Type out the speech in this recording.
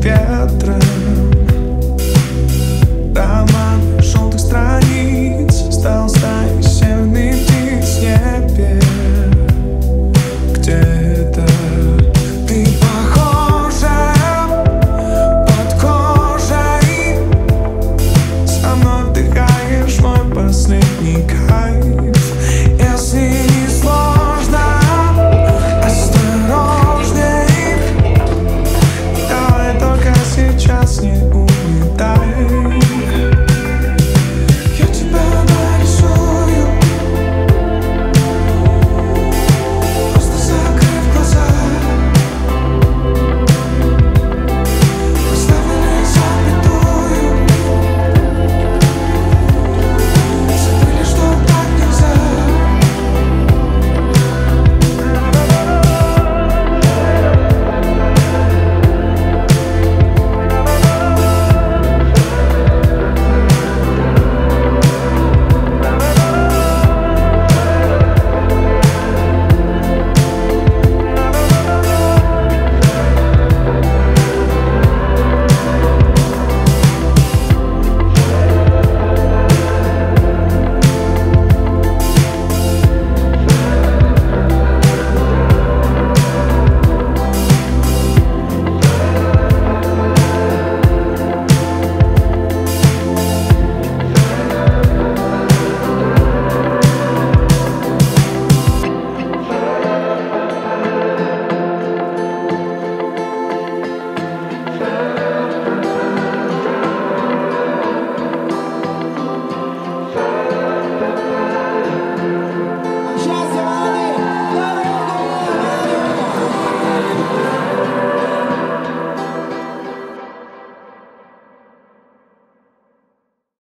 pedra.